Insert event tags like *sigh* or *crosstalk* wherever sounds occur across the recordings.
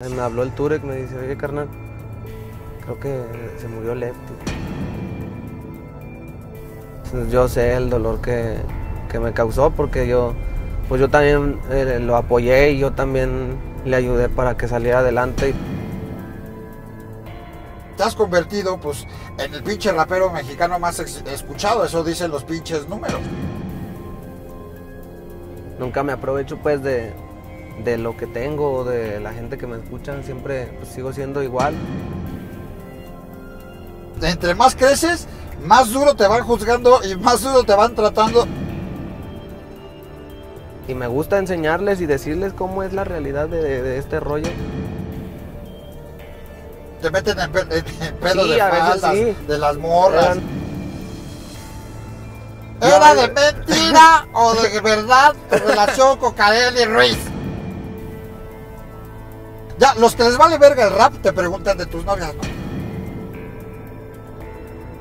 Me habló el Turek, me dice, oye carnal, creo que se murió Lefty. Yo sé el dolor que, que me causó porque yo, pues yo también eh, lo apoyé y yo también le ayudé para que saliera adelante. Te has convertido, pues, en el pinche rapero mexicano más escuchado, eso dicen los pinches números. Nunca me aprovecho pues de, de lo que tengo o de la gente que me escucha, siempre pues, sigo siendo igual. Entre más creces, más duro te van juzgando y más duro te van tratando. Y me gusta enseñarles y decirles cómo es la realidad de, de este rollo. Te meten en, en- Sí, de faldas, sí. de las morras. Eran- ¿Era de mentira o de verdad tu relación con Kareli Ruiz? Ya, los que les vale verga el rap te preguntan de tus novias, ¿no?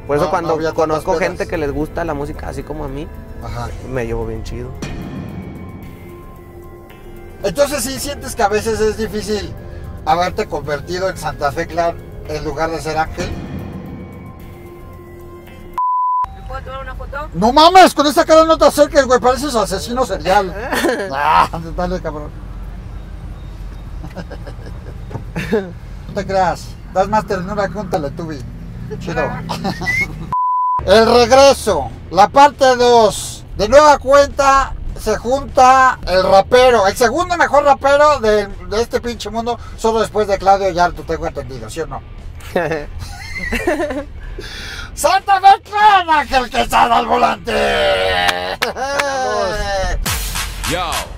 Por eso No, cuando no conozco gente que les gusta la música así como a mí, Ajá. me llevo bien chido. Entonces sí sientes que a veces es difícil haberte convertido en Santa Fe Clan en lugar de ser Ángel. ¿Me puedo tomar una foto? No mames, con esta cara no te acerques, güey, pareces asesino serial. *laughs* Ah, dale, cabrón. No te creas, das más ternura que un Teletubby. Chido. *laughs* El regreso, la parte 2. De nueva cuenta se junta el rapero, el segundo mejor rapero de, de este pinche mundo, solo después de Claudio Yarto, tengo entendido, ¿sí o no? *laughs* ¡Santa Ángel Quesada al volante! *laughs* Yo.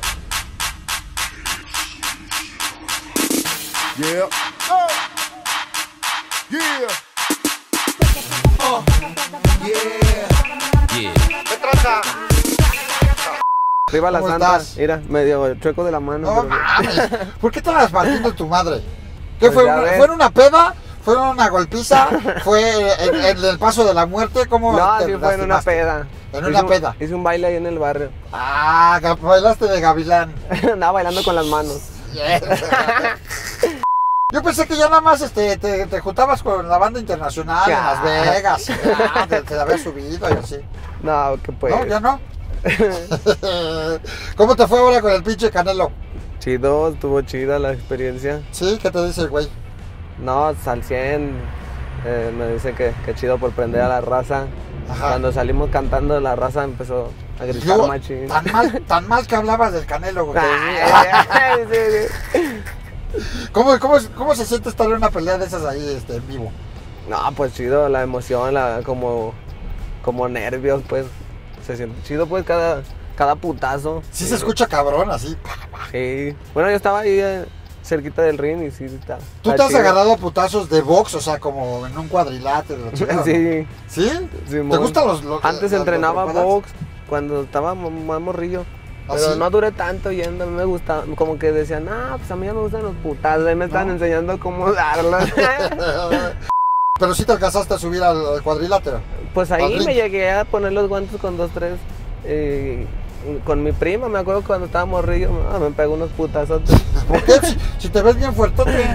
Yeah. Yeah. Yeah. Arriba la ¿Cómo santa, estás? mira, medio chueco de la mano. No pero- mames, ¿por qué te vas partiendo tu madre? ¿Qué Pues fue? Una. ¿Fue en una peda? ¿Fue en una golpiza? ¿Fue en, en el paso de la muerte? ¿Cómo No, te sí fue en una peda. En Hice una un- peda. Hice un baile ahí en el barrio. Ah, bailaste de gavilán. *laughs* Andaba bailando con las manos. Yo pensé que ya nada más este, te, te juntabas con la banda internacional en. Las Vegas. ya, te, te habías subido y así. No, que pues. No, ya no. *laughs* ¿Cómo te fue ahora con el pinche Canelo? Chido, estuvo chida la experiencia. Sí, ¿qué te dice el güey? No, al 100. eh, me dice que, que chido por prender a la raza. Ajá. Cuando salimos cantando, la raza empezó a gritar machín. tan mal, tan mal que hablabas del Canelo, güey. *laughs* ¿Cómo, cómo, ¿Cómo se siente estar en una pelea de esas ahí este, en vivo? No, pues chido, la emoción, la, como, como nervios, pues. Se siente chido, pues, cada, cada putazo. Sí se escucha cabrón, así. Sí. Bueno, yo estaba ahí eh, cerquita del ring y sí, está. ¿Tú está te has chido. agarrado a putazos de box, o sea, como en un cuadrilátero? *laughs* Sí. ¿Sí? ¿Te gustan los, los Antes entrenaba trompadas? box cuando estaba más morrillo. ¿Ah, Pero no duré tanto yendo, a mí me gustaba, como que decían, ah, pues a mí ya me gustan los putazos, ahí me están No. enseñando cómo darlos. *laughs* Pero sí te alcanzaste a subir al, cuadrilátero. pues ahí me llegué a poner los guantes con dos, tres, eh, con mi prima, me acuerdo cuando estaba morrillo, me pegó unos putazos. *laughs* ¿Por qué? Si, si te ves bien fuertote.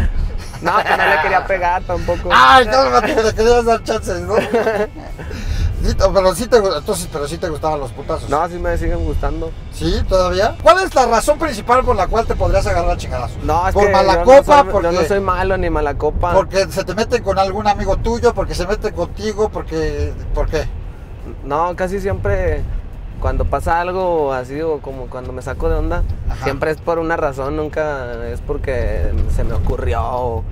No, pues no le quería pegar tampoco. Ay, cálmate, le querías dar chances, ¿no? *laughs* Pero sí te, entonces, pero sí te gustaban los putazos. No, sí me siguen gustando. ¿Sí? ¿Todavía? ¿Cuál es la razón principal por la cual te podrías agarrar a chingadazos? No, es ¿Por que mala yo no soy- porque, yo no soy malo ni mala copa. porque se te meten con algún amigo tuyo, porque se meten contigo, porque... ¿Por qué? No, casi siempre cuando pasa algo así o como cuando me saco de onda, Ajá. siempre es por una razón, nunca es porque se me ocurrió o,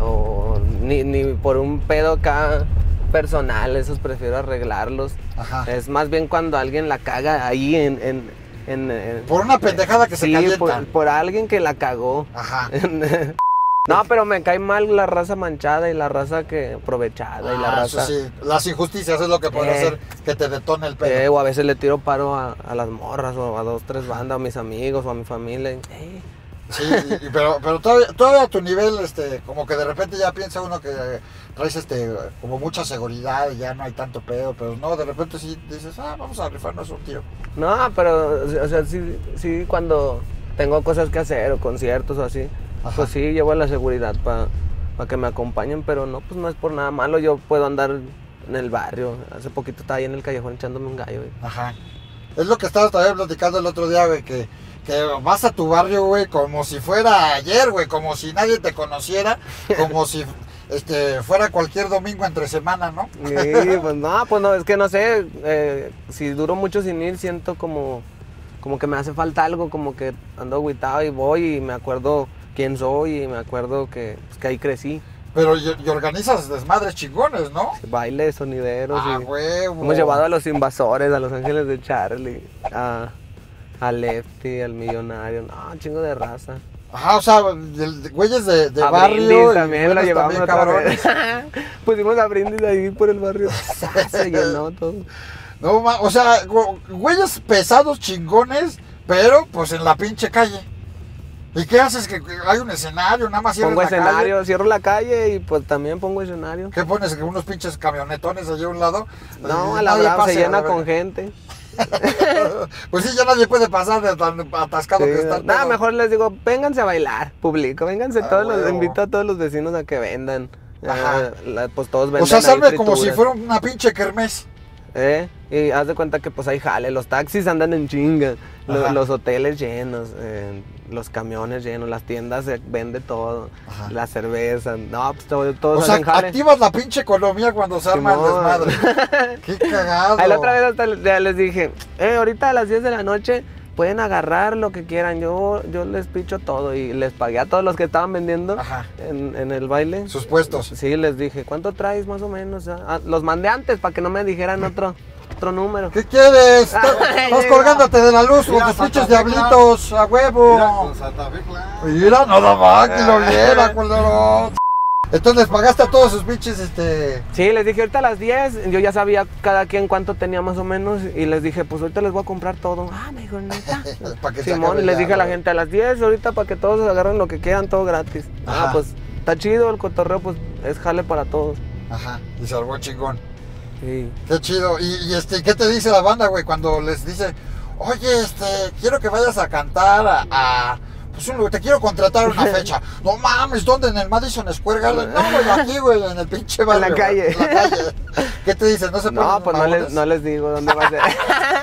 o ni, ni por un pedo acá personal, esos prefiero arreglarlos. Ajá. Es más bien cuando alguien la caga ahí en... en, en- en- Por una pendejada que se calienta. por, por alguien que la cagó. Ajá. *laughs* no, pero me cae mal la raza manchada y la raza que aprovechada y la Ah, eso raza... sí. Las injusticias es lo que puede Eh. hacer que te detone el Eh, pelo. o a veces le tiro paro a, a las morras o a dos, tres bandas, a mis amigos o a mi familia. y, "Ey". Sí, y- pero, pero todavía, todavía a tu nivel, este, como que de repente ya piensa uno que traes este, como mucha seguridad y ya no hay tanto pedo, pero no, de repente sí dices, ah, vamos a rifarnos un tiro. No, pero, o sea, sí, sí, cuando tengo cosas que hacer o conciertos o así, Ajá. pues sí, llevo la seguridad para que me acompañen, pero no, pues no es por nada malo, yo puedo andar en el barrio. Hace poquito estaba ahí en el callejón echándome un gallo, güey. Ajá. Es lo que estaba también platicando el otro día, güey, que, que vas a tu barrio, güey, como si fuera ayer, güey, como si nadie te conociera, como si este, fuera cualquier domingo entre semana, ¿no? Sí, pues no, pues no, es que no sé, eh, si duro mucho sin ir, siento como, como que me hace falta algo, como que ando agüitado y voy y me acuerdo quién soy y me acuerdo que, pues, que ahí crecí. Pero y, y organizas desmadres chingones, ¿no? Bailes, sonideros. Ah, y huevo. hemos llevado a los invasores, a los ángeles de Charlie, a, a Lefty, al millonario, no, chingo de raza. Ajá, o sea, de güeyes de, de a barrio. También güeyes llevamos también otra vez. *laughs* Pusimos a Brindis ahí por el barrio. *laughs* Se llenó todo. No, o sea, güeyes pesados chingones, pero pues en la pinche calle. ¿Y qué haces? Que hay un escenario, nada más Pongo la calle. escenario, cierro la calle y pues también pongo escenario. ¿Qué pones? ¿Que unos pinches camionetones allí a un lado? No, a la brava se llena la con gente. *laughs* Pues sí, ya nadie puede pasar de tan atascado Sí, que está. pedo. mejor les digo, vénganse a bailar, público, vénganse Ah, todos los, invito a todos los vecinos a que vendan. Ajá. La- pues todos venden O sea, ahí salve como si fuera una pinche kermés. ¿Eh? Y haz de cuenta que pues hay jale, los taxis andan en chinga, los hoteles llenos, eh, los camiones llenos, las tiendas se vende todo, Ajá. la cerveza, no, pues todo, todos O sea, activas la pinche economía cuando se arma el desmadre. *laughs* Qué cagado. Ahí la otra vez hasta ya les dije, eh, ahorita a las 10 de la noche pueden agarrar lo que quieran, yo, yo les picho todo y les pagué a todos los que estaban vendiendo en, en el baile. Sus puestos. Sí, les dije, ¿cuánto traes más o menos? Ah, los mandé antes para que no me dijeran *laughs* otro, otro número. ¿Qué quieres? Estás, Ay, estás colgándote de la luz con tus pinches diablitos a huevo. Mira, nada más que lo viera, culero. Entonces les pagaste a todos sus pinches, este. Sí, les dije ahorita a las 10, yo ya sabía cada quien cuánto tenía más o menos y les dije, pues ahorita les voy a comprar todo. Ah, me dijo, neta. *laughs* para que se Simón, y les ya, dije a la gente a las 10 ahorita para que todos agarren lo que quieran, todo gratis. Ajá. Ah, pues está chido el cotorreo, pues es jale para todos. Ajá, y se armó chingón. Sí. Qué chido. Y, y, este, ¿qué te dice la banda, güey? Cuando les dice, oye, este, quiero que vayas a cantar a. a- pues un lugar, te quiero contratar una *laughs* fecha. No mames, ¿dónde? En el Madison Square Garden. No, güey, aquí, güey, en el pinche *laughs* En la barrio. güey, calle. En la calle. ¿Qué te dicen? No se No, pues no les, no les digo dónde va a ser. *laughs*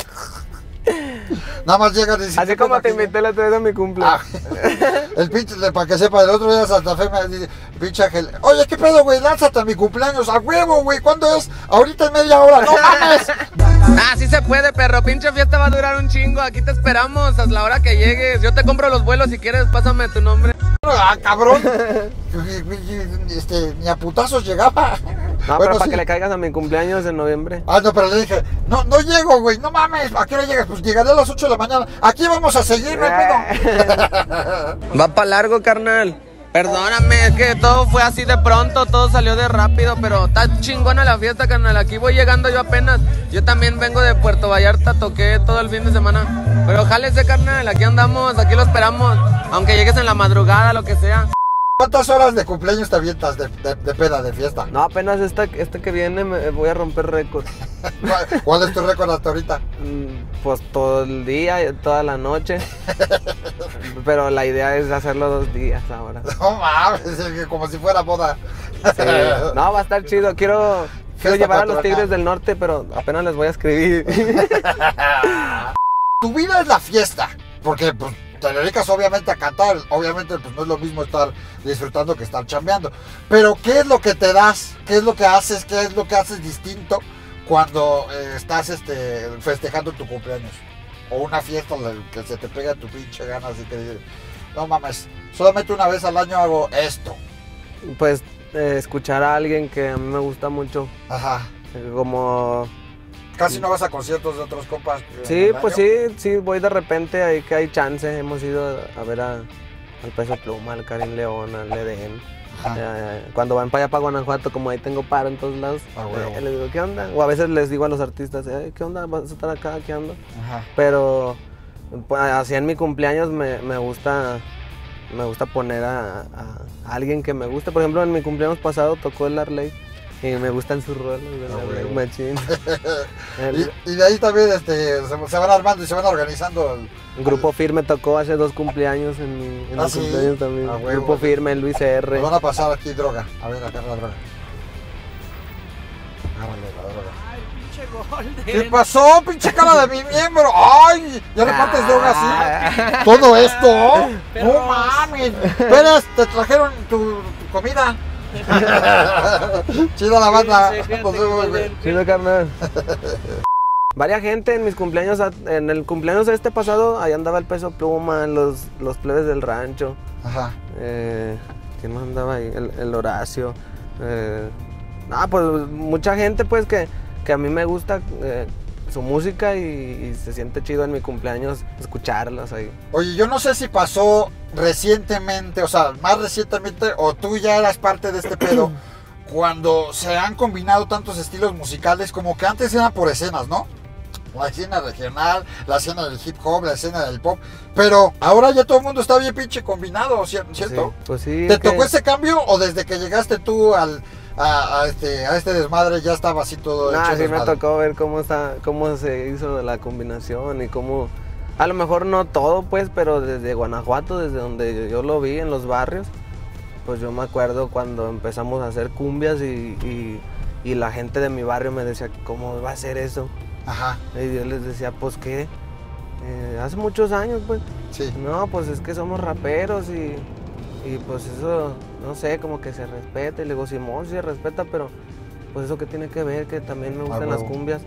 Nada más llegan y Así "¿Qué como te aquí?" invité la otra vez a mi Ah, cumpleaños. *laughs* el pinche, para que sepa, el otro día Santa Fe me dice, pinche Ángel, oye, ¿qué pedo, güey? Lánzate a mi cumpleaños, a huevo, güey, ¿cuándo es? Ahorita en media hora, no mames. *laughs* Ah, sí se puede, perro. Pinche fiesta va a durar un chingo. Aquí te esperamos a la hora que llegues. Yo te compro los vuelos si quieres. Pásame tu nombre. Ah, cabrón. *laughs* Este, ni a putazos llegaba. No, Bueno, pero para sí. que le caigas a mi cumpleaños en noviembre. Ah, no, pero le dije, no, no llego, güey, no mames, ¿a qué hora llegas? Pues llegaré a las 8 de la mañana. Aquí vamos a seguir, no. *laughs* Va para largo, carnal. Perdóname, es que todo fue así de pronto, todo salió de rápido, pero está chingona la fiesta, carnal. Aquí voy llegando yo apenas. Yo también vengo de Puerto Vallarta, toqué todo el fin de semana. Pero jálese, carnal, aquí andamos, aquí lo esperamos. Aunque llegues en la madrugada, lo que sea. ¿Cuántas horas de cumpleaños te avientas de, de- de peda, de fiesta? No, apenas esta, este que viene me voy a romper récord. *laughs* ¿Cuál, es tu récord hasta ahorita? Mm, Pues todo el día, toda la noche. *laughs* Pero la idea es hacerlo dos días ahora. *laughs* No mames, es que como si fuera boda. Sí. No, va a estar chido. Quiero, quiero llevar a los. Tigres del Norte, pero apenas les voy a escribir. Tu vida es la fiesta, porque pues, te dedicas obviamente a cantar, obviamente pues no es lo mismo estar disfrutando que estar chambeando. Pero ¿qué es lo que te das? ¿Qué es lo que haces? ¿Qué es lo que haces distinto cuando eh, estás este, festejando tu cumpleaños? O una fiesta en la que se te pega tu pinche gana, así que dices, no mames, solamente una vez al año hago esto. Pues eh, escuchar a alguien que a mí me gusta mucho. Ajá. eh, Como... Casi no vas a conciertos de otros compas. en Sí, pues sí, sí, voy de repente, ahí que hay chance. Hemos ido a ver a, al Peso Pluma, al Karim León, al Edén. Ajá. Eh, cuando van para allá para Guanajuato, como ahí tengo paro en todos lados, Ah, eh, les digo, ¿qué onda? O a veces les digo a los artistas, "Eh, ¿qué onda? ¿Vas a estar acá? ¿Qué onda? Ajá. Pero pues, así en mi cumpleaños me, me gusta me gusta poner a, a alguien que me guste. Por ejemplo, en mi cumpleaños pasado tocó el Arley Y me gustan sus rolas, Ah, ¿verdad? huevo. Machín. El *laughs* Y, y de ahí también este, se, se van armando y se van organizando. el- grupo Firme tocó hace dos cumpleaños en mi, en Ah, cumpleaños también. Ah, grupo Firme, Luis R. Nos van a pasar aquí droga. A ver, acá la droga. Agárrale la droga. Ay, pinche ¿Qué golden. pasó, pinche cara de mi miembro? ¡Ay! ¿Ya repartes droga así? ¿Todo esto? ¡No Perros. mames! Te trajeron tu, tu comida. *laughs* Chida la banda. Chido, carnal. *laughs* Varia gente en mis cumpleaños, en el cumpleaños este pasado, ahí andaba el peso pluma, los, los plebes del rancho. Ajá. Eh, ¿Quién más andaba ahí? El, el Horacio. Eh, ah, pues mucha gente pues que, que a mí me gusta eh, su música y, y se siente chido en mi cumpleaños escucharlos ahí. Oye, yo no sé si pasó recientemente, o sea, más recientemente, o tú ya eras parte de este pedo, *clears throat* cuando se han combinado tantos estilos musicales, como que antes eran por escenas, ¿no? La escena regional, la escena del hip hop, la escena del pop, pero ahora ya todo el mundo está bien pinche combinado, ¿cier- ¿cierto? Sí, pues sí. ¿Te que- tocó ese cambio o desde que llegaste tú al, a, a este, a este desmadre ya estaba así todo Nah, hecho sí me tocó ver cómo está, cómo se hizo la combinación y cómo, a lo mejor no todo pues, pero desde Guanajuato, desde donde yo lo vi en los barrios, pues yo me acuerdo cuando empezamos a hacer cumbias y, y- y la gente de mi barrio me decía, ¿cómo va a ser eso? Ajá, Y yo les decía, pues qué, Eh, hace muchos años pues, sí. no, pues es que somos raperos y, y pues eso, no sé, como que se respeta. Y le digo, Simón, sí se respeta, pero pues eso que tiene que ver, que también me gustan las cumbias.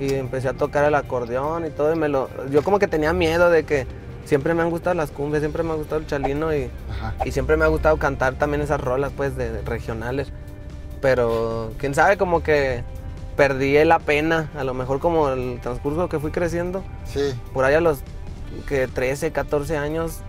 Y empecé a tocar el acordeón y todo, y me lo... Yo como que tenía miedo de que siempre me han gustado las cumbias, siempre me ha gustado el chalino y, y siempre me ha gustado cantar también esas rolas pues de, de regionales. Pero quién sabe, como que perdí la pena, a lo mejor como el transcurso que fui creciendo Sí. por ahí a los que 13, 14 años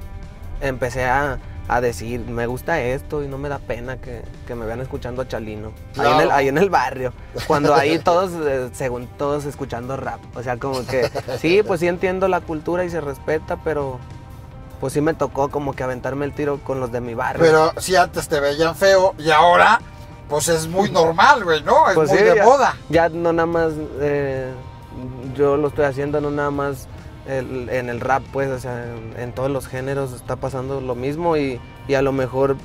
empecé a, a decir, me gusta esto y no me da pena que, que me vean escuchando a Chalino. Ahí, en el, ahí en el barrio. Cuando ahí todos, eh, según todos, escuchando rap. O sea, como que sí, pues sí entiendo la cultura y se respeta, pero pues sí me tocó como que aventarme el tiro con los de mi barrio. Pero si antes te veían feo y ahora, pues es muy normal, güey, ¿no? Es Pues muy sí, de ya- moda. Ya no nada más, eh, yo lo estoy haciendo, no nada más el- en el rap, pues, o sea, en, en todos los géneros está pasando lo mismo y, y a lo mejor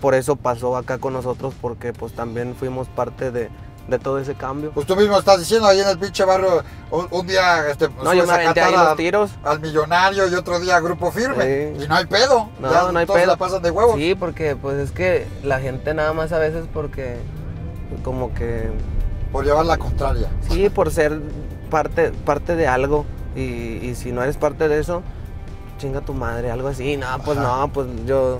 por eso pasó acá con nosotros, porque pues también fuimos parte de, de todo ese cambio. Pues tú mismo estás diciendo ahí en el pinche barrio, un, un día este, No, yo me a aventé ahí los tiros. al millonario y otro día a grupo firme. Sí. Y no hay pedo. No, ya no hay todos pedo. la pasan de huevos. Sí, porque pues es que la gente nada más a veces porque como que Por llevar la contraria. Sí, por ser parte, parte de algo. Y, y si no eres parte de eso, chinga tu madre, algo así. No, pues Ajá. no, pues yo,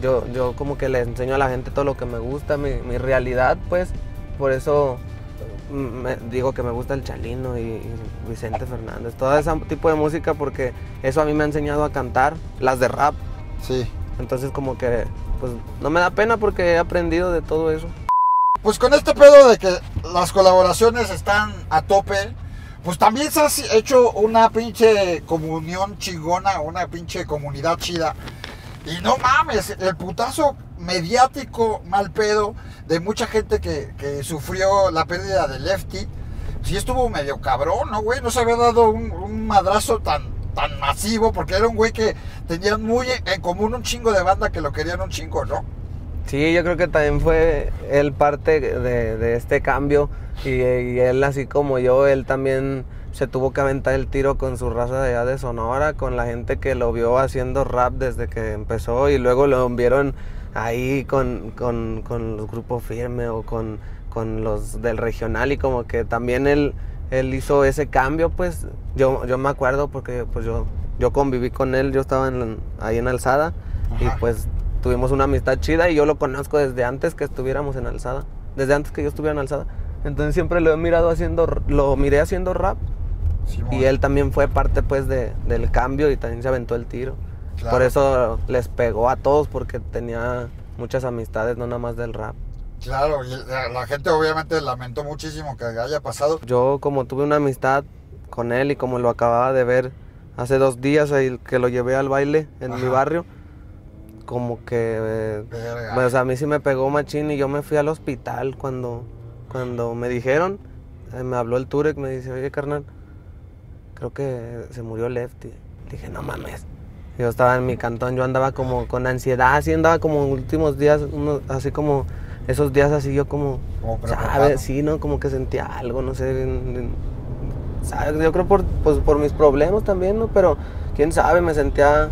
yo, yo como que le enseño a la gente todo lo que me gusta, mi, mi realidad, pues. Por eso me- digo que me gusta el Chalino y, y Vicente Fernández, todo ese tipo de música, porque eso a mí me ha enseñado a cantar, las de rap. Sí. Entonces como que, pues no me da pena porque he aprendido de todo eso. Pues con este pedo de que las colaboraciones están a tope, pues también se ha hecho una pinche comunión chingona, una pinche comunidad chida. Y no mames, el putazo mediático mal pedo de mucha gente que, sufrió la pérdida de Lefty, sí estuvo medio cabrón, ¿no, güey? No se había dado un, madrazo tan, tan masivo, porque era un güey que tenían muy en común un chingo de banda que lo querían un chingo, ¿no? Sí, yo creo que también fue él parte de este cambio y, y él así como yo, él también se tuvo que aventar el tiro con su raza de allá de Sonora, con la gente que lo vio haciendo rap desde que empezó y luego lo vieron ahí con, con, con los grupos firme o con, con los del regional y como que también él, él hizo ese cambio, pues yo, yo me acuerdo porque pues yo, yo conviví con él, yo estaba en- ahí en Alzada y pues tuvimos una amistad chida y yo lo conozco desde antes que estuviéramos en Alzada, desde antes que yo estuviera en Alzada. Entonces siempre lo he mirado haciendo, lo miré haciendo rap y él también fue parte pues de, del cambio y también se aventó el tiro. Claro. Por eso les pegó a todos porque tenía muchas amistades, no nada más del rap. Claro, y la, la gente obviamente lamentó muchísimo que haya pasado. Yo como tuve una amistad con él y como lo acababa de ver hace dos días que lo llevé al baile en mi Ajá. barrio, como que... eh. Pues a mí sí me pegó machín y yo me fui al hospital cuando, cuando me dijeron, eh, me habló el Turek, me dice, oye carnal, creo que se murió Lefty. Dije, no mames. Yo estaba en mi cantón, yo andaba como con ansiedad, así andaba como últimos días, uno- así como esos días así yo como. ¿sabes? Sí, ¿no? Como que sentía algo, no sé, en- en- ¿sabes? Yo creo por, pues, por mis problemas también, ¿no? Pero quién sabe, me sentía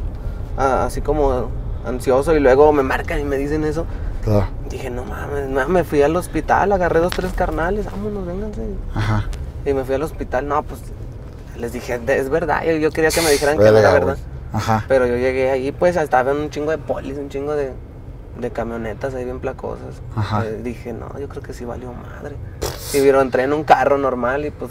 ah, así como ansioso y luego me marcan y me dicen eso. Claro. Dije, no mames, no, me fui al hospital, agarré dos, tres carnales, vámonos, vénganse. Ajá. Y me fui al hospital, no, pues les dije, "De- es verdad, yo, yo quería que me dijeran que era verdad. Ajá. Pero yo llegué ahí, pues estaba un chingo de polis, un chingo de, de camionetas ahí bien placosas. Ajá. Eh, dije, no, yo creo que sí valió madre. Y vieron, entré en un carro normal y pues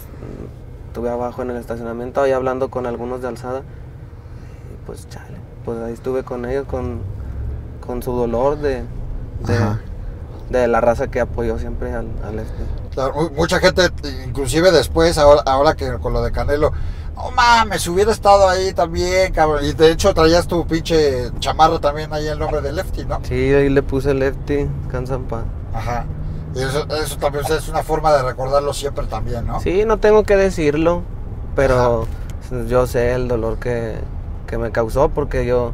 estuve abajo en el estacionamiento ahí hablando con algunos de alzada. Y pues chale, pues ahí estuve con ellos, con, con su dolor de, de, de la raza que apoyó siempre al, al este. Claro, mucha gente, inclusive después, ahora, ahora que con lo de Canelo, no mames, hubiera estado ahí también, cabrón. Y de hecho traías tu pinche chamarra también ahí el nombre de Lefty, ¿no? Sí, ahí le puse Lefty, cansan pa. Ajá. Y eso, eso también o sea, es una forma de recordarlo siempre también, ¿no? Sí, no tengo que decirlo, pero yo sé el dolor que, que me causó porque yo,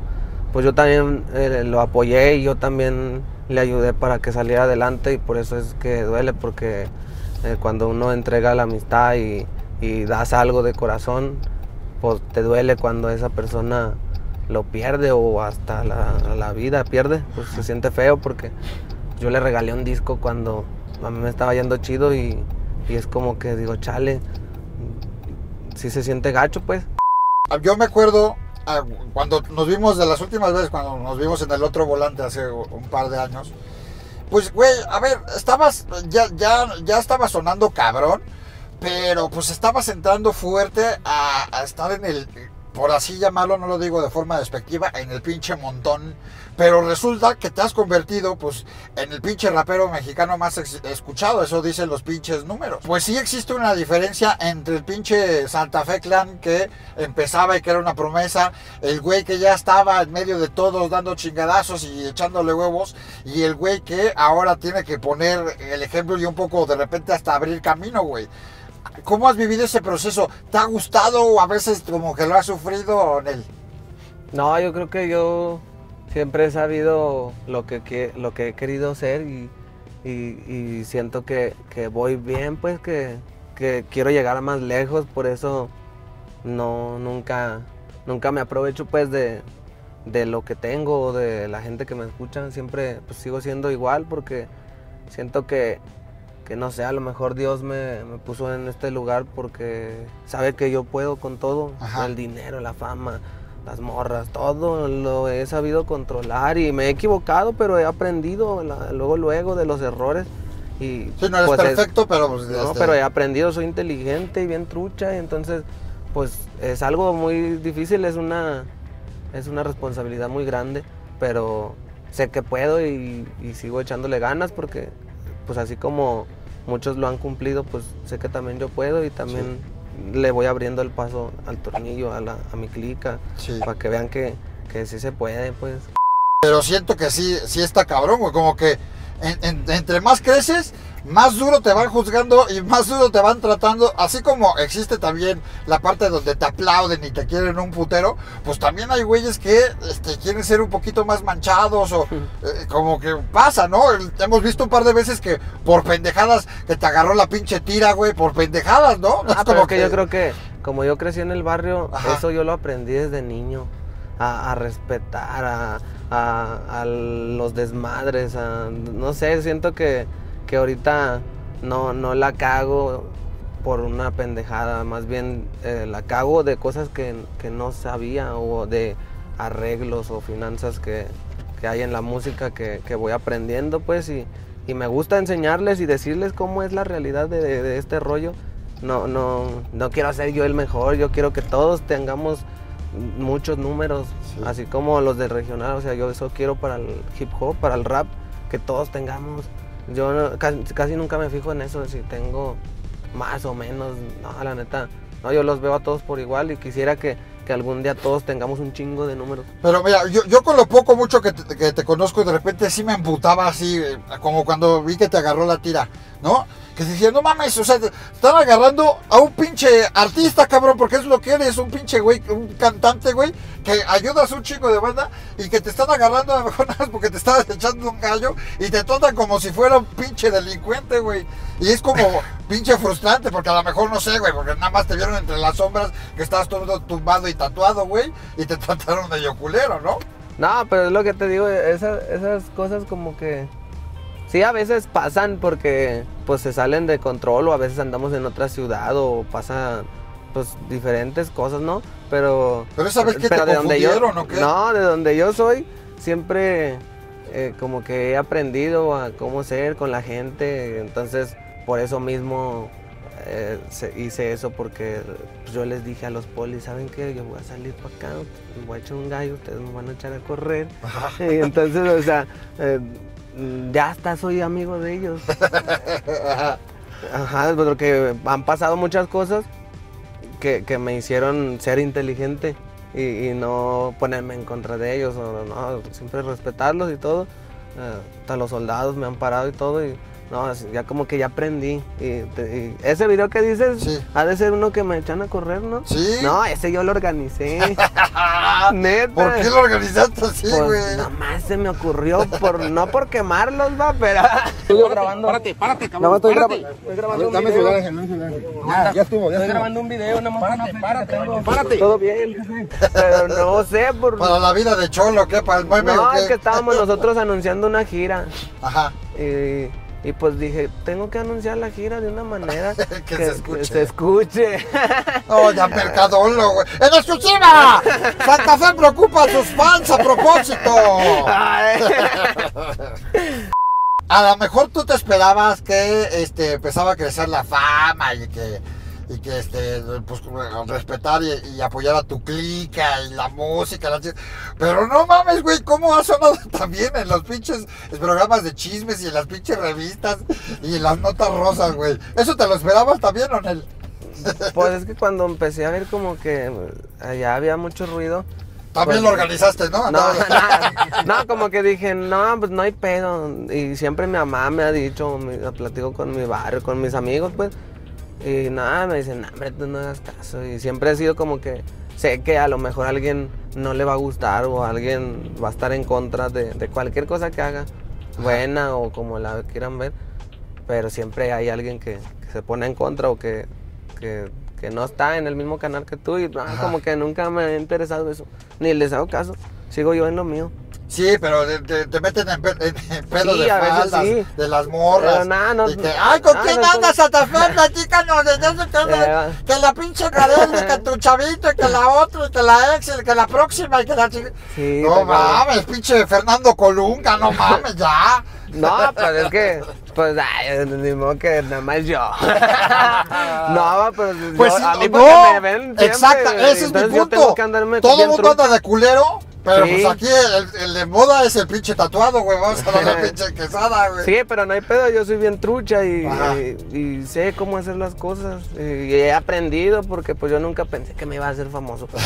pues yo también eh, lo apoyé y yo también le ayudé para que saliera adelante y por eso es que duele porque eh, cuando uno entrega la amistad y, y das algo de corazón, pues te duele cuando esa persona lo pierde o hasta la, la vida pierde, pues se siente feo porque yo le regalé un disco cuando a mí me estaba yendo chido y, y es como que digo, chale, si se siente gacho pues. Yo me acuerdo cuando nos vimos de las últimas veces, cuando nos vimos en el otro volante hace un par de años. Pues, güey, a ver, estabas, ya, ya, ya estaba sonando cabrón, pero pues estabas entrando fuerte a, a estar en el, por así llamarlo, no lo digo de forma despectiva, en el pinche montón. Pero resulta que te has convertido, pues, en el pinche rapero mexicano más escuchado, eso dicen los pinches números. Pues sí existe una diferencia entre el pinche Santa Fe Clan que empezaba y que era una promesa, el güey que ya estaba en medio de todos dando chingadazos y echándole huevos, y el güey que ahora tiene que poner el ejemplo y un poco de repente hasta abrir camino, güey. ¿Cómo has vivido ese proceso? ¿Te ha gustado o a veces como que lo has sufrido en él? No, yo creo que yo siempre he sabido lo que, lo que he querido ser y, siento que, voy bien, pues que, quiero llegar más lejos, por eso no, nunca, nunca me aprovecho pues de, de lo que tengo o de la gente que me escucha, siempre pues sigo siendo igual porque siento que, que no sé, a lo mejor Dios me, me puso en este lugar porque sabe que yo puedo con todo, Ajá. el dinero, la fama, las morras, todo lo he sabido controlar y me he equivocado, pero he aprendido la- luego, luego de los errores. Y, Sí, no eres pues, es- perfecto, pero pues, no, este, pero he aprendido, soy inteligente y bien trucha, y entonces, pues es algo muy difícil, es una, es una responsabilidad muy grande, pero sé que puedo y, y sigo echándole ganas porque, pues así como muchos lo han cumplido, pues sé que también yo puedo y también le voy abriendo el paso al tornillo, a, la, a mi clica, sí. para que vean que, que sí se puede, pues. Pero siento que sí, sí está cabrón, güey. Como que en- en- entre más creces, más duro te van juzgando y más duro te van tratando. Así como existe también la parte donde te aplauden y te quieren un putero, pues también hay güeyes que este, quieren ser un poquito más manchados o eh, como que pasa, ¿no? Hemos visto un par de veces que por pendejadas que te agarró la pinche tira, güey, por pendejadas, ¿no? Ah, pero como que yo creo que como yo crecí en el barrio, Ajá. eso yo lo aprendí desde niño. A, a respetar, a, a- a los desmadres, a- no sé, siento que, que ahorita no, no la cago por una pendejada, más bien eh, la cago de cosas que, que no sabía o de arreglos o finanzas que, que hay en la música que, que voy aprendiendo pues y, y me gusta enseñarles y decirles cómo es la realidad de, de- de este rollo. No, no, no quiero ser yo el mejor, yo quiero que todos tengamos muchos números, Sí. así como los de regional, o sea, yo eso quiero para el hip hop, para el rap, que todos tengamos. Yo no- casi, nunca me fijo en eso, si tengo más o menos, no, la neta, no, yo los veo a todos por igual y quisiera que, que algún día todos tengamos un chingo de números. Pero mira, yo, yo con lo poco, mucho que te, que te conozco, de repente sí me emputaba así, eh, como cuando vi que te agarró la tira. ¿No? Que decían, no mames, o sea, te- están agarrando a un pinche artista, cabrón, porque es lo que eres, un pinche güey, un cantante, güey, que ayudas un chingo de banda y que te están agarrando a lo mejor *laughs* nada más porque te estás echando un gallo y te tratan como si fuera un pinche delincuente, güey. Y es como *laughs* pinche frustrante, porque a lo mejor no sé, güey, porque nada más te vieron entre las sombras que estabas todo tumbado y tatuado, güey, y te *laughs* trataron de culero, ¿no? No, pero es lo que te digo, esas, esas cosas como que sí a veces pasan porque pues se salen de control o a veces andamos en otra ciudad o pasa pues diferentes cosas, ¿no? Pero Pero esa vez que te de donde yo ¿o qué? No, de donde yo soy siempre eh, como que he aprendido a cómo ser con la gente, entonces por eso mismo eh, hice eso porque pues, yo les dije a los polis, ¿saben qué? Yo voy a salir para acá, me voy a echar un gallo, ustedes me van a echar a correr. Y entonces, o sea, eh, ya hasta soy amigo de ellos. Ajá, porque han pasado muchas cosas que, que me hicieron ser inteligente y, y no ponerme en contra de ellos, o no, siempre respetarlos y todo. Eh, hasta los soldados me han parado y todo, y no, ya como que ya aprendí. Y, te- y ese video que dices, Sí. ha de ser uno que me echan a correr, ¿no? Sí. No, ese yo lo organicé. *laughs* Neta. ¿Por qué lo organizaste así, Pues güey? nomás se me ocurrió, por, no por quemarlos, va, pero... Estoy grabando. Párate, párate, cabrón. No, estoy, párate. graba- estoy grabando un Dame su video. ángel, dame su. Ya, ya estuvo, ya Estoy estuvo. grabando un video, nada más. Párate, párate, párate. Todo bien. Pero no sé, por... Para la vida de Cholo, ¿qué? ¿Para el meme No, es que estábamos *laughs* nosotros anunciando una gira. Ajá. Y, y pues dije, tengo que anunciar la gira de una manera *laughs* Que se escuche. que se escuche. Oh, ya Mercadolo, güey. ¡En exclusiva! Santa Fe preocupa a sus fans a propósito. *laughs* A lo mejor tú te esperabas que este, empezaba a crecer la fama y que, y que este, pues, respetar y, y apoyar a tu clica y la música. la Pero no mames, güey, ¿cómo ha sonado *laughs* también en los pinches programas de chismes y en las pinches revistas y en las notas rosas, güey? ¿Eso te lo esperabas también, Onel? Pues es que cuando empecé a ver como que allá había mucho ruido. También Pues- lo organizaste, ¿no? No, no, *laughs* no, como que dije, no, pues no hay pedo. Y siempre mi mamá me ha dicho, me, platico con mi barrio, con mis amigos, pues. Y nada, me dicen, no, hombre, tú no hagas caso. Y siempre he sido como que sé que a lo mejor a alguien no le va a gustar o alguien va a estar en contra de, de cualquier cosa que haga, buena o como la quieran ver. Pero siempre hay alguien que, que se pone en contra o que, que, que no está en el mismo canal que tú. Y ah, como que nunca me ha interesado eso. Ni les hago caso. Sigo yo en lo mío. Sí, pero te, te- te meten en, en- en pedo Sí, de faldas, sí. de las morras. Pero nada, no- y que, Ay, ¿con quién no, andas, pues- Santa Fe? Platícanos, ¿de dónde te andas? Eh. Que la pinche Garelli, que tu chavito, y que la otra, y que la ex, y que la próxima, y que la chica. Sí, no cabrón. mames, pinche Fernando Colunga, no mames, ya. No, pues es que, pues, ay, ni modo que nada más yo. *laughs* no, pues, Pues yo- sí, a mí no, porque me ven siempre, exacto, ese es mi punto. que Todo el mundo anda de culero, pero Sí. pues aquí el, el de moda es el pinche tatuado, güey. Vamos a dar la *laughs* pinche quesada, güey. Sí, pero no hay pedo, yo soy bien trucha y, y sé cómo hacer las cosas. Y he aprendido porque pues yo nunca pensé que me iba a hacer famoso. *laughs*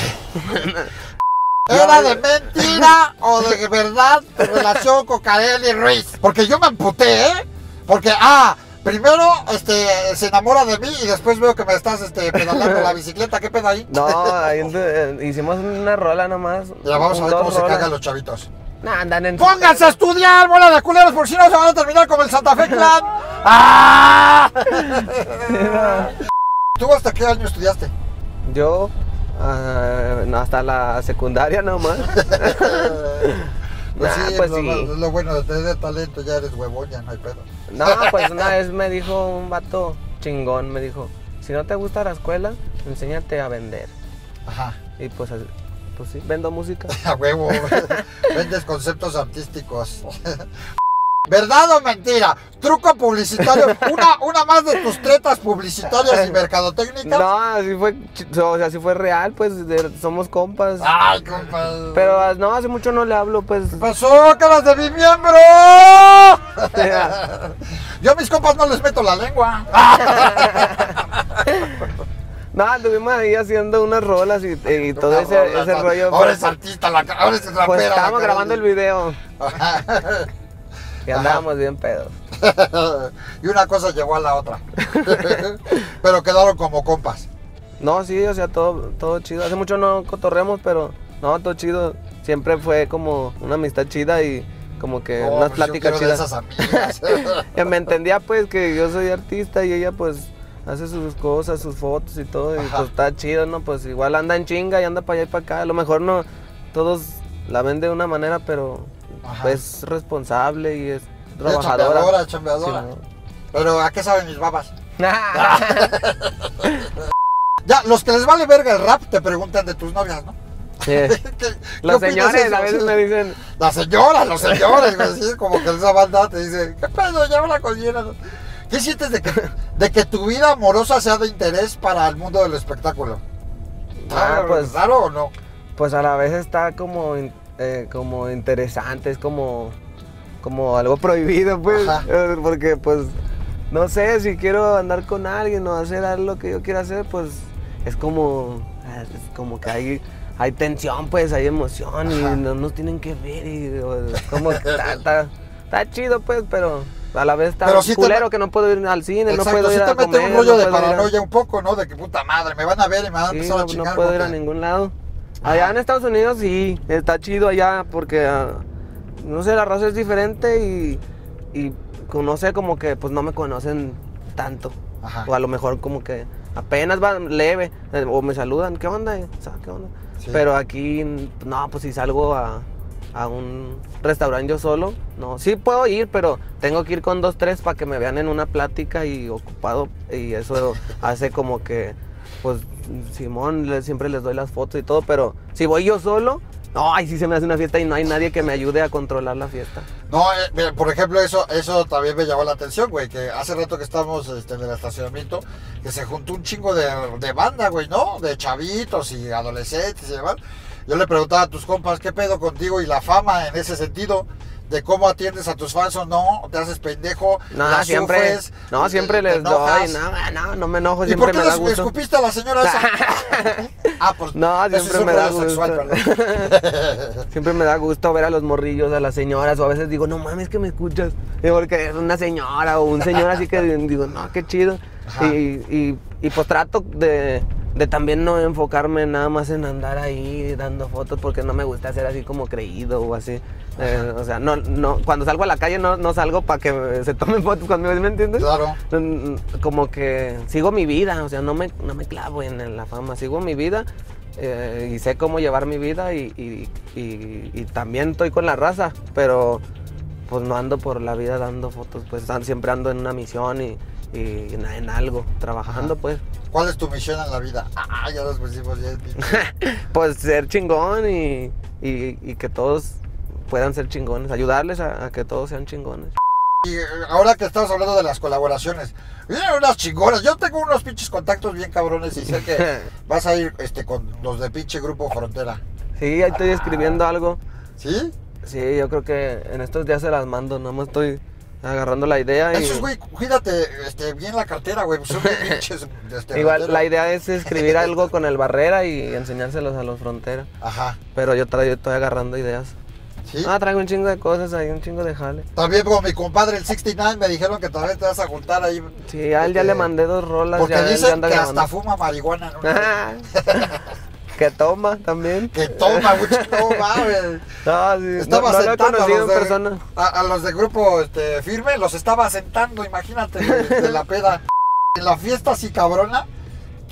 ¿Era de mentira o de verdad tu relación con Kareli Ruiz? Porque yo me amputé, ¿eh? Porque, ah, primero este, se enamora de mí y después veo que me estás este, pedaleando la bicicleta. ¿Qué pedo ahí? No, ahí *laughs* eh, hicimos una rola nomás. Ya vamos a ver cómo se cagan los chavitos. No, andan en... ¡Pónganse a estudiar, bola de culeros! Por si no se van a terminar como el Santa Fe Clan. *laughs* ¡Ah! *laughs* ¿Tú hasta qué año estudiaste? Yo, no, hasta la secundaria nomás. Pues Nah, sí, pues lo, sí. lo- lo bueno de tener talento, ya eres huevón, ya no hay pedo. No, pues una vez me dijo un vato chingón, me dijo, si no te gusta la escuela, enséñate a vender. Ajá. Y pues, así- pues sí, vendo música. *laughs* A huevo. *laughs* Vendes conceptos artísticos. *laughs* ¿Verdad o mentira? Truco publicitario. *laughs* Una, una más de tus tretas publicitarias y mercadotécnicas. No, así fue, o sea, fue real, pues de- somos compas. Ay, compa. Pero ah, no, hace mucho no le hablo, pues. ¿Qué pasó, caras de mi miembro? *laughs* Yo a mis compas no les meto la lengua. *laughs* No, estuvimos ahí haciendo unas rolas y, y todo ese, rollo. Ahora pues, es artista, la, ca- ahora es rapera. pues estábamos grabando el de- video y Ajá. andábamos bien pedos. *laughs* y una cosa llegó a la otra. *laughs* Pero quedaron como compas. No, sí, o sea, todo, todo chido. Hace mucho no cotorreamos, pero no, todo chido. Siempre fue como una amistad chida y como que unas pues pláticas chidas. *laughs* me entendía pues que yo soy artista y ella pues hace sus cosas, sus fotos y todo y Ajá. pues está chido, ¿no? Pues igual anda en chinga y anda para allá y para acá. A lo mejor no todos la ven de una manera, pero Ajá. es responsable y es trabajadora. chambeadora, chambeadora. Sí, Pero ¿a qué saben mis babas? ¿no? *laughs* *laughs* Ya, los que les vale verga el rap te preguntan de tus novias, ¿no? Sí. *laughs* ¿Qué- qué Los señores a veces me dicen, Las señoras, los señores, güey, sí, como que esa banda te dice, ¿qué pedo? Llévala con llena. ¿Qué sientes de que, de que tu vida amorosa sea de interés para el mundo del espectáculo? Ah, pues- ¿Raro o no? pues a la vez está como, eh, como interesante, es como, como algo prohibido, pues, Ajá. *laughs* porque pues, no sé, si quiero andar con alguien o hacer algo que yo quiera hacer, pues es como, es como que hay, hay tensión, pues, hay emoción y Ajá. no nos tienen que ver y o, es como que está, está, está chido, pues, pero a la vez está te culero me- que no puedo ir al cine, no Exacto, puedo sí ir te a comer, un rollo no de puedo ir a- paranoia un poco, ¿no? De que puta madre, me van a ver y me van a Sí, empezar no, a chingar. no puedo ir a ningún lado. Allá en Estados Unidos sí, está chido allá porque, ah, no sé, la raza es diferente y, y no sé, como que pues no me conocen tanto. Ajá. O a lo mejor como que apenas van leve eh, o me saludan, ¿qué onda? O sea, ¿qué onda? Sí. Pero aquí, no, pues si salgo a, a un restaurante yo solo, no, sí puedo ir, pero tengo que ir con dos, tres para que me vean en una plática y ocupado y eso *laughs* hace como que, pues Simón, siempre les doy las fotos y todo, pero si voy yo solo, no, ahí sí se me hace una fiesta y no hay nadie que me ayude a controlar la fiesta. No, eh, por ejemplo, eso, eso también me llamó la atención, güey, que hace rato que estábamos este, en el estacionamiento, que se juntó un chingo de, de banda, güey, ¿no? De chavitos y adolescentes y demás. Yo le preguntaba a tus compas, ¿qué pedo contigo y la fama en ese sentido? De cómo atiendes a tus fans o no, te haces pendejo, No, la siempre, sufres, no, siempre te les doy, no, no, no me enojo, ¿Y siempre por qué me da les gusto. escupiste a la señora esa? *laughs* ah, pues No, siempre es me da sexual, gusto. perdón. *laughs* Siempre me da gusto ver a los morrillos, a las señoras, o a veces digo, no mames que me escuchas. Porque es una señora o un señor así que *laughs* digo, no, qué chido. Y, y, y pues trato de, de también no enfocarme nada más en andar ahí dando fotos porque no me gusta ser así como creído o así. *laughs* Eh, o sea, no, no, cuando salgo a la calle no, no salgo para que se tomen fotos conmigo, ¿sí ¿me entiendes? Claro. Como que sigo mi vida, o sea, no me, no me clavo en, la fama, sigo mi vida eh, y sé cómo llevar mi vida y, y- y- y también estoy con la raza, pero pues no ando por la vida dando fotos, pues siempre ando en una misión y, y en, en algo, trabajando Ajá. pues. ¿Cuál es tu misión en la vida? Ah, ya los pusimos bien. *laughs* Pues ser chingón y que todos puedan ser chingones, ayudarles a, a que todos sean chingones. Y eh, ahora que estamos hablando de las colaboraciones, vienen unas chingonas. Yo tengo unos pinches contactos bien cabrones y sé que *laughs* vas a ir este, con los de pinche Grupo Frontera. Sí, ahí estoy escribiendo algo. ¿Sí? Sí, yo creo que en estos días se las mando, no me estoy agarrando la idea. Y... Esos, güey, cuídate este, bien la cartera, güey. pues Son bien *laughs* pinches. Este, Igual la idea es escribir *laughs* algo con el Barrera y enseñárselos a los Fronteras. Ajá. Pero yo tra- yo estoy agarrando ideas. ¿Sí? Ah, traigo un chingo de cosas ahí, un chingo de jale. También con mi compadre el 69 me dijeron que también te vas a juntar ahí. Sí, a él ya le mandé dos rolas. Porque ya él que grabando. hasta fuma marihuana. una- *laughs* que toma también. que toma, mucho toma, *laughs* güey. No, sí, Estaba no, no sentando a los, en de, persona. a, a los de grupo este, firme, los estaba sentando, imagínate, de la peda. En la fiesta así cabrona,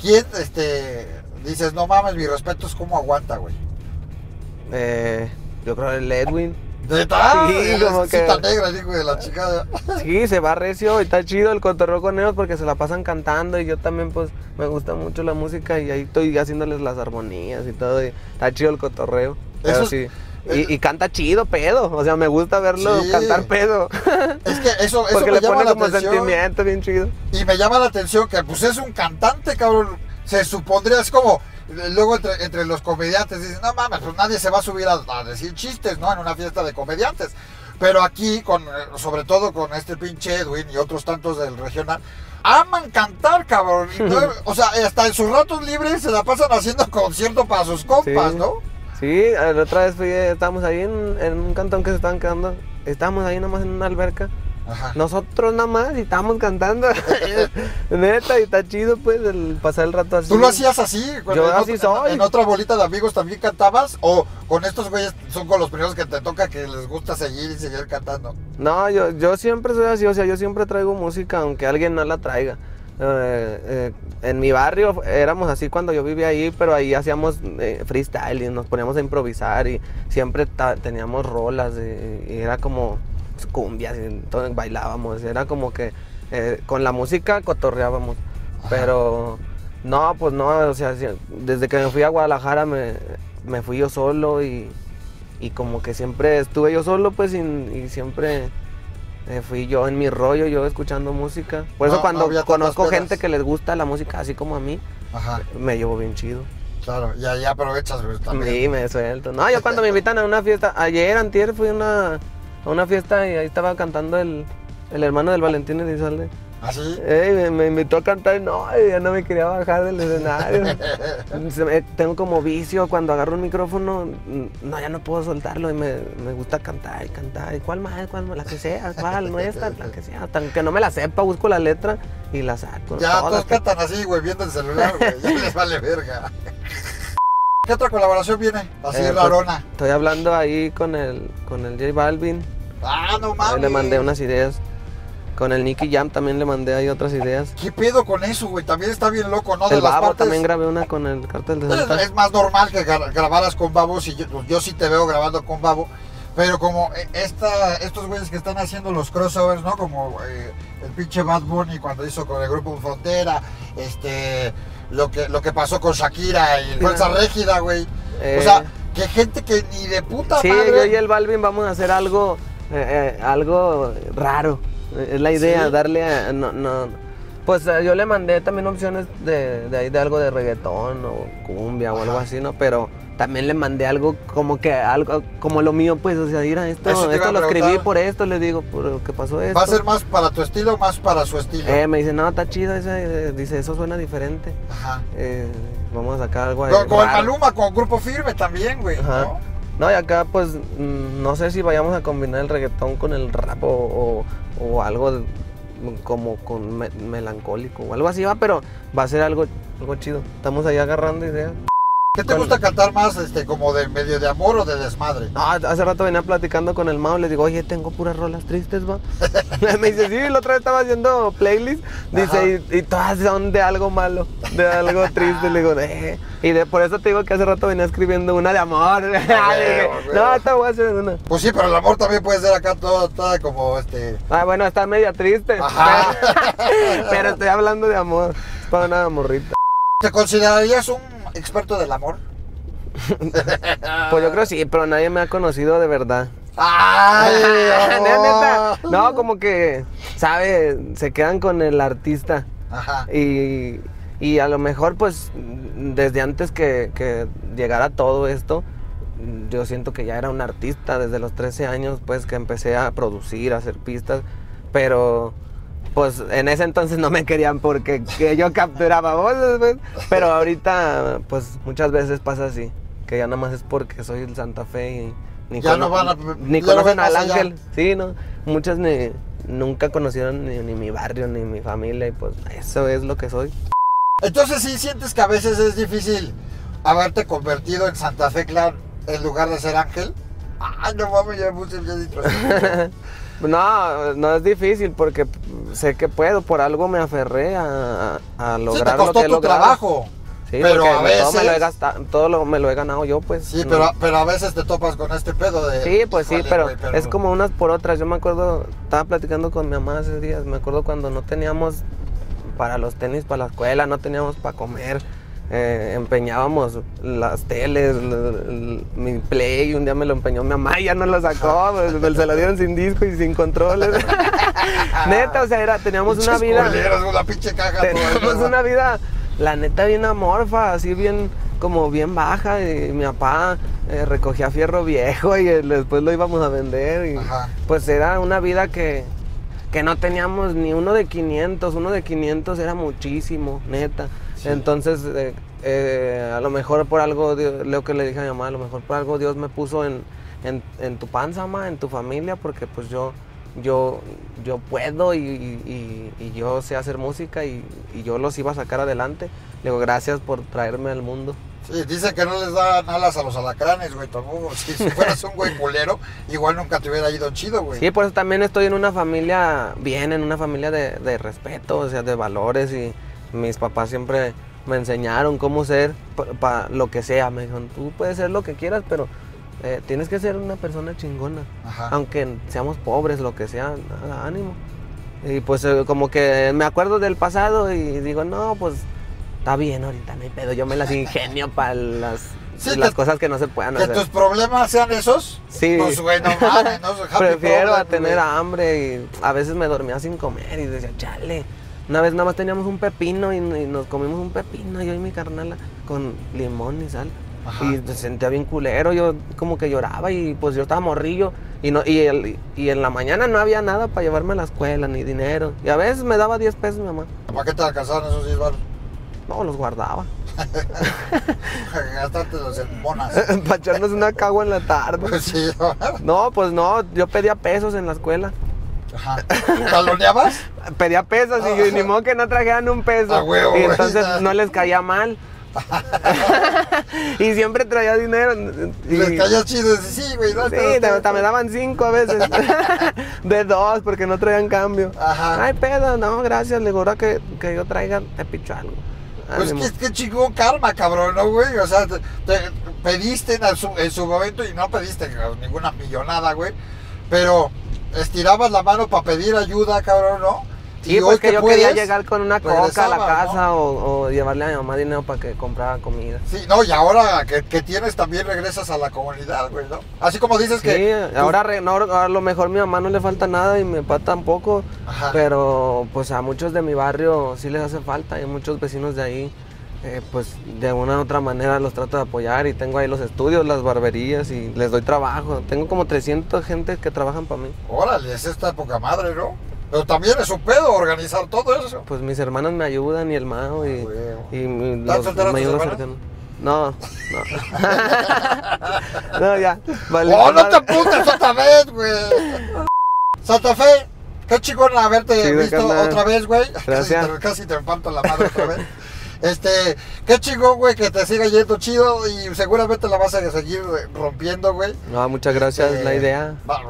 ¿quién este, dices, no mames, mi respeto es como aguanta, güey? Eh, yo creo el Edwin. ¿Neta? Sí, *laughs* Es como que- cita negra, digo, de la chica. *laughs* Sí, se va recio y está chido el cotorreo con ellos porque se la pasan cantando y yo también pues me gusta mucho la música y ahí estoy haciéndoles las armonías y todo y está chido el cotorreo. Pero Eso- sí. Y, y canta chido, pedo. O sea, me gusta verlo Sí. cantar pedo. *laughs* Es que eso, eso porque me le llama pone la como atención. sentimiento bien chido. Y me llama la atención que pues es un cantante, cabrón. Se supondría, es como, luego entre, entre los comediantes dicen, no mames, pues nadie se va a subir a, a decir chistes, ¿no? En una fiesta de comediantes. Pero aquí, con, eh, sobre todo con este pinche Edwin y otros tantos del regional, aman cantar, cabrón. No- *laughs* o sea, hasta en sus ratos libres se la pasan haciendo concierto para sus compas, Sí. ¿no? Sí, la otra vez fui, estábamos ahí en, en un cantón que se estaban quedando. Estábamos ahí nomás en una alberca Ajá. Nosotros nada más y estábamos cantando. *laughs* Neta, y está chido pues el pasar el rato así. ¿Tú lo hacías así? Yo en así ot- soy. ¿En otra bolita de amigos también cantabas? ¿O con estos güeyes son con los primeros que te toca que les gusta seguir y seguir cantando? No, yo, yo siempre soy así, o sea, yo siempre traigo música aunque alguien no la traiga. Eh, eh, en mi barrio éramos así cuando yo vivía ahí, pero ahí hacíamos eh, freestyle y nos poníamos a improvisar y siempre teníamos rolas y, y era como cumbias y entonces bailábamos, era como que eh, con la música cotorreábamos, pero no, pues no, o sea, desde que me fui a Guadalajara me, me fui yo solo y, y como que siempre estuve yo solo pues y, y siempre eh, fui yo en mi rollo, yo escuchando música. Por eso No, no cuando tantas conozco gente que les gusta la música así como a mí, Ajá, me llevo bien chido. claro. Y ahí aprovechas, también. Sí, me suelto. No, yo cuando me invitan a una fiesta, ayer, antier, fui a una, a una fiesta y ahí estaba cantando el, el hermano del Valentín Elizalde. ¿Así? Ey, me, me invitó a cantar y no, ya no me quería bajar del escenario. *laughs* Tengo como vicio cuando agarro un micrófono, mm, no, ya no puedo soltarlo y me, me gusta cantar y cantar. ¿Y cuál más? ¿Cuál más? La que sea, ¿cuál? No esta, la que sea. Hasta que no me la sepa, busco la letra y la saco. Ya todos cantan así, güey, viendo el celular, güey. Ya les vale verga. ¿Qué otra colaboración viene? Así Eh, pues, rarona. Estoy hablando ahí con el, con el J Balvin. Ah, no mames. le mandé unas ideas. Con el Nicky Jam también le mandé ahí otras ideas. ¿Qué pedo con eso, güey? También está bien loco, ¿no? De el las Babo partes. también grabé una con el cartel de Es, Santa. es más normal que gra- grabaras con Babo, si yo, yo sí te veo grabando con Babo, pero como eh, esta, estos güeyes que están haciendo los crossovers, ¿no? Como eh, el pinche Bad Bunny cuando hizo con el grupo Frontera, este, lo que, lo que pasó con Shakira y Fuerza Régida, güey. Eh. O sea, que gente que ni de puta Sí, madre. yo y el Balvin vamos a hacer algo, eh, eh, algo raro. Es la idea, Sí. darle a, no, no. Pues eh, yo le mandé también opciones de, de ahí de algo de reggaetón o cumbia o algo Ajá. así, ¿no? Pero también le mandé algo como que algo como lo mío, pues, o sea, mira, esto, esto lo escribí por esto, le digo, por lo que pasó esto. ¿Va a ser más para tu estilo o más para su estilo? Eh, me dice, no, está chido ese, dice, eso suena diferente. Ajá. Eh, vamos a sacar algo ahí Con, con el raro". Maluma, con Grupo Firme también, güey. Ajá. ¿no? No, y acá pues mm, no sé si vayamos a combinar el reggaetón con el rap o, o- algo de- como con me- melancólico o algo así va, pero va a ser algo, algo chido. Estamos ahí agarrando ideas. ¿Qué te gusta cantar más, este, como de medio de amor o de desmadre? No, hace rato venía platicando con el Mao, le digo, oye, tengo puras rolas tristes, va. *laughs* Me dice, sí, la otra vez estaba haciendo playlist, dice, y, y todas son de algo malo, de algo triste. Le digo, eh. Y de, por eso te digo que hace rato venía escribiendo una de amor. *laughs* Dije, no, esta voy a hacer una. Pues sí, pero el amor también puede ser acá todo, toda como este. Ah, bueno, está media triste. Ajá. *laughs* Pero estoy hablando de amor. Es para una morrita. ¿Te considerarías un experto del amor? *laughs* Pues yo creo sí, pero nadie me ha conocido de verdad. ¡Ay! *laughs* No, como que, ¿sabe? Se quedan con el artista. Ajá. Y, y a lo mejor, pues, desde antes que, que llegara todo esto, yo siento que ya era un artista. Desde los 13 años, pues, que empecé a producir, a hacer pistas. Pero, pues, en ese entonces no me querían porque que yo capturaba voces, pues. Pero ahorita, pues, muchas veces pasa así. Que ya nada más es porque soy el Santa Fe y ni, Ya no van a- ni ya conocen al allá. ángel. Sí, no. Muchas ni, nunca conocieron ni, ni mi barrio, ni mi familia, y pues eso es lo que soy. Entonces sí sientes que a veces es difícil haberte convertido en Santa Fe Clan en lugar de ser ángel. Ay, no mames, ya me puse bien. *laughs* No, no es difícil porque sé que puedo, por algo me aferré a, a Sí, lograr te costó lo que he tu logrado. trabajo. Sí, pero a todo me lo he veces- gastado, todo lo, me lo he ganado yo, pues. Sí, no. pero, pero a veces te topas con este pedo de. Sí, pues sí, pero, güey, es como unas por otras. Yo me acuerdo, estaba platicando con mi mamá hace días, me acuerdo cuando no teníamos para los tenis, para la escuela, no teníamos para comer. Eh, empeñábamos las teles, mi play, un día me lo empeñó mi mamá y ya no lo sacó, pues, me se lo dieron sin disco y sin controles. *laughs* Neta, o sea, era, teníamos una vida. una pinche caja. Teníamos una vida, la neta, bien amorfa, así bien, como bien baja. Y mi papá eh, recogía fierro viejo y eh, después lo íbamos a vender. Y Ajá. pues era una vida que, que no teníamos ni uno de 500. Uno de 500 era muchísimo, neta. Sí. Entonces, eh, eh, a lo mejor por algo, lo que le dije a mi mamá, a lo mejor por algo Dios me puso en, en, en tu panza, ma, en tu familia, porque pues yo, yo, yo puedo y, y- y yo sé hacer música y, yo los iba a sacar adelante. Le digo, gracias por traerme al mundo. Sí, dice que no les dan alas a los alacranes, güey, tampoco. Si, si fueras un güey culero, igual nunca te hubiera ido chido, güey. Sí, por eso también estoy en una familia bien, en una familia de, de respeto, o sea, de valores y mis papás siempre me enseñaron cómo ser para lo que sea. Me dijeron, tú puedes ser lo que quieras, pero eh, tienes que ser una persona chingona. Ajá. Aunque seamos pobres, lo que sea, nada, ánimo. Y pues eh, como que me acuerdo del pasado y digo, no, pues está bien ahorita, no hay pedo. Yo me las *laughs* ingenio para las, Sí, las que- cosas que no se puedan Que hacer. tus problemas sean esos. Sí. Pues, güey, no mames, no *laughs* Prefiero a problem, tener güey. hambre y a veces me dormía sin comer y decía, chale. Una vez nada más teníamos un pepino y, y nos comimos un pepino, yo y mi carnala, con limón y sal. Ajá. Y me sentía bien culero, yo como que lloraba y pues yo estaba morrillo. Y, no, y, el- y en la mañana no había nada para llevarme a la escuela, ni dinero. Y a veces me daba 10 pesos mi mamá. ¿Para qué te alcanzaron esos 10 baros? No, los guardaba. *laughs* Gastártelos en monas. *laughs* para echarnos una cagua en la tarde. Pues *laughs* sí. No, pues no, yo pedía pesos en la escuela. Ajá. ¿Taloneabas? pedía pesos y yo, ni modo que no trajeran un peso. Huevo, y güey. entonces no les caía mal. *laughs* y siempre traía dinero. Y, Les caías chido. Sí, güey. no, Sí, hasta me daban cinco a veces. *laughs* de dos, porque no traían cambio. Ajá. Ay, pedo, no, gracias. Le ahora que, que yo traiga, te picho algo. Pues Ánimo. que, que chingón karma, cabrón, ¿no, güey? O sea, te, te pediste en su, en su momento y no pediste ninguna millonada, güey. Pero estirabas la mano para pedir ayuda, cabrón, ¿no? Sí, Y pues hoy que yo puedes, quería llegar con una coca a la casa o, o llevarle a mi mamá dinero para que comprara comida. Sí, no, y ahora que, que tienes también regresas a la comunidad, güey, ¿no? Así como dices Sí, que... tú- ahora re- no, a lo mejor mi mamá no le falta nada y mi papá tampoco, Ajá. pero pues a muchos de mi barrio sí les hace falta y muchos vecinos de ahí, eh, pues de una u otra manera los trato de apoyar y tengo ahí los estudios, las barberías y les doy trabajo. Tengo como 300 gente que trabajan para mí. Órale, es esta poca madre, ¿no? Pero también es un pedo organizar todo eso. Pues mis hermanos me ayudan y el Mao y, Ah, y mi- ¿Están los solteras tus mayores hermanas? cercanos. No, no. *laughs* no, ya. vale, ¡Oh, no te apuntes otra vez, güey! Santa Fe, qué chingón haberte Sí, visto carnal. otra vez, güey. *laughs* Gracias. Casi te, casi te la madre otra vez. Este, qué chingón, güey, que te siga yendo chido y seguramente la vas a seguir rompiendo, güey. No, muchas gracias, es la Eh, idea. va-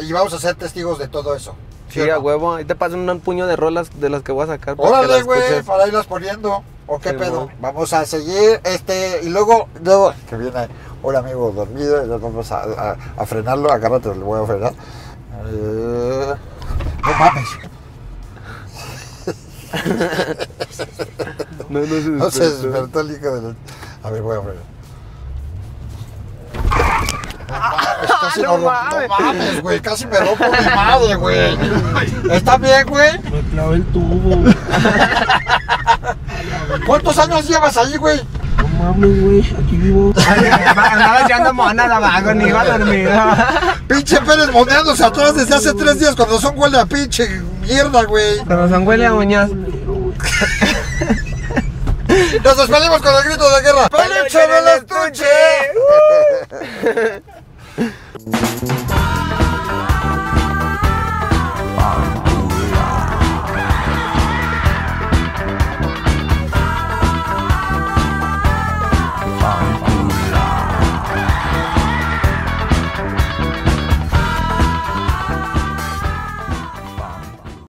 y vamos a ser testigos de todo eso. Sí, a huevo. Ahí te paso un puño de rolas de las que voy a sacar. Órale, güey, para irlas poniendo. ¿O qué Sí, pedo? mo. Vamos a seguir, este, y luego, luego, que viene un amigo dormido, y nos vamos a, a- a frenarlo, agárrate, le voy a frenar. Eh, no mames, No, no se no se despertó. despertó el hijo de la... A ver, voy a mames, casi No no, mames. no mames, güey, casi me rompo mi madre, güey. ¿Está bien, güey? Me clavé el tubo. ¿Cuántos años llevas ahí, güey? No mames, güey. Aquí vivo. Andaba echando monas abajo, ni iba a dormir. Pinche Pérez moneándose atrás desde hace tres días cuando son huele a pinche mierda, güey. Huele a uñas. Nos despedimos con el grito de guerra. ¡Peluche del estuche! *laughs* *laughs*